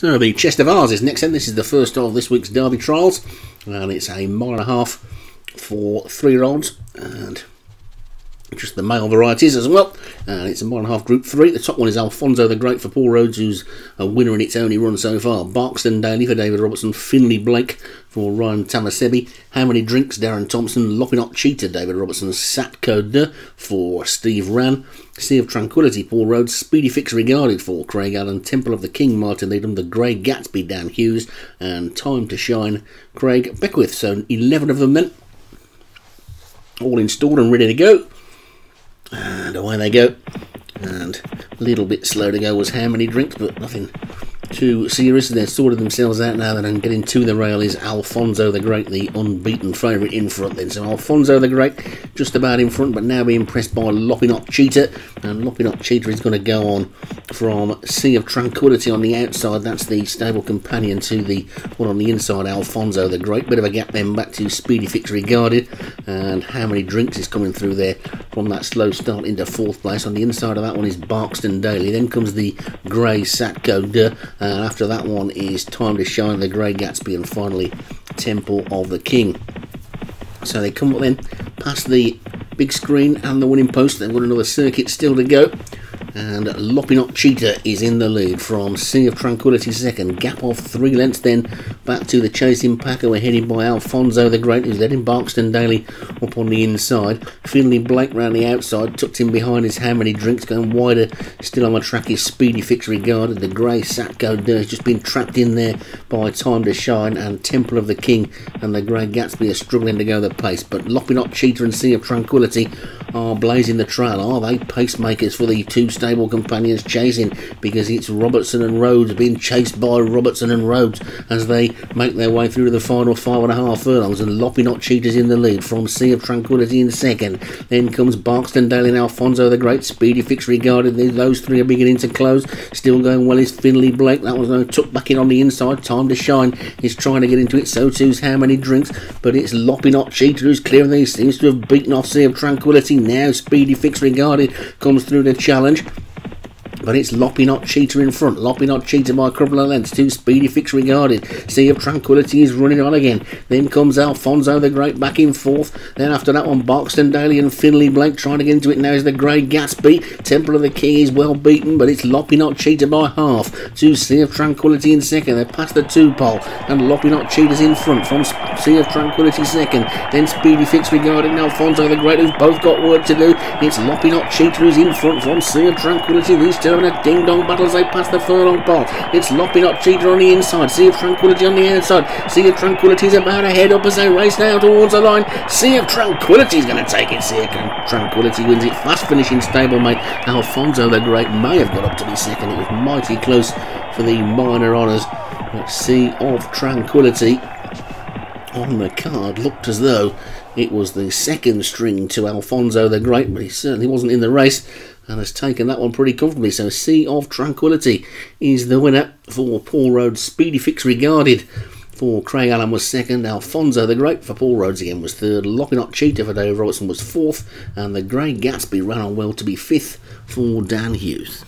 So the Chester Vase is next, and this is the first of this week's Derby trials, and it's a mile and a half for three-year-olds, and just the male varieties as well. And it's a mile and a half group three. The top one is Alfonso the Great for Paul Rhodes, who's a winner in its only run so far. Barkston Daly for David Robertson. Finley Blake for Ryan Tamasebi. How Many Drinks, Darren Thompson. Loppinot Cheetah, David Robertson. Satko De for Steve Ran. Sea of Tranquility, Paul Rhodes. Speedy Fix Regarded for Craig Allen. Temple of the King, Martin Needham. The Grey Gatsby, Dan Hughes. And Time to Shine, Craig Beckwith. So 11 of them then. All installed and ready to go. And away they go. And a little bit slow to go was how many drinks, but nothing too serious. They're sorted themselves out now. Then getting to the rail is Alfonso the Great, the unbeaten favourite in front. Then so Alfonso the Great just about in front, but now being pressed by Loppinot Cheetah, and Loppinot Cheetah is going to go on from Sea of Tranquility on the outside. That's the stable companion to the one on the inside, Alfonso the Great. Bit of a gap then back to Speedy Fix Regarded, and how many drinks is coming through there from that slow start into fourth place. On the inside of that one is Barkston Daly. Then comes the Grey Satko De, and after that one is Time to Shine, the Grey Gatsby, and finally Temple of the King. So they come up then past the big screen and the winning post. They've got another circuit still to go and Loppinot Cheetah is in the lead from Sea of Tranquility second. Gap of three lengths then back to the chasing pack We're headed by Alfonso the Great who's letting Barkston Daly up on the inside. Finley Blake round the outside, tucked in behind his how he drinks going wider. Still on the track is Speedy Fix regarded. The grey Satko has just been trapped in there by Time to Shine and Temple of the King and the Grey Gatsby are struggling to go the pace. But Loppinot Cheetah and Sea of Tranquility are blazing the trail. Are they pacemakers for the two stable companions chasing because it's Robertson and Rhodes being chased by Robertson and Rhodes as they make their way through to the final five and a half furlongs and Loppinot Cheetahs in the lead from Sea of Tranquility in second. Then comes Barkston Dale and Alfonso the Great. Speedy Fix regarded those three are beginning to close. Still going well is Finley Blake. That was no tucked back in on the inside. Time to shine. He's trying to get into it. So too's how many drinks, but it's Loppinot Cheetah who's clearing these. Seems to have beaten off Sea of Tranquility now. Speedy Fix regarded comes through the challenge. But it's Loppy Not Cheetah in front. Loppy Not Cheetah by a couple of lengths. Too speedy fix regarded. Sea of Tranquility is running on again. Then comes Alfonso the Great back in fourth. Then after that one, Barkston Daly and Finley Blake trying to get into it now is the Grey Gatsby. Temple of the King is well beaten, but it's Loppy Not Cheetah by half. To Sea of Tranquility in second. They're past the two pole. And Loppinot Cheetah's in front from Sea of Tranquility second. Then Speedy Fix regarding Alfonso the Great, who's both got work to do. It's Loppy Not Cheetah who's in front from Sea of Tranquility. These two having a ding dong battle as they pass the furlong pole. It's lopping up Cheetah on the inside. Sea of Tranquility on the outside. Sea of Tranquility is about to head up as they race now towards the line. Sea of Tranquility is going to take it. Sea of Tranquility wins it. Fast finishing stablemate Alfonso the Great may have got up to be second. It was mighty close for the minor honours. But Sea of Tranquility on the card looked as though it was the second string to Alfonso the Great, but he certainly wasn't in the race and has taken that one pretty comfortably. So Sea of Tranquility is the winner for Paul Rhodes. Speedy Fix regarded for Craig Allen was second. Alfonso the Great for Paul Rhodes again was third. Loppinot Cheetah for Dave Robertson was fourth. And the Grey Gatsby ran on well to be fifth for Dan Hughes.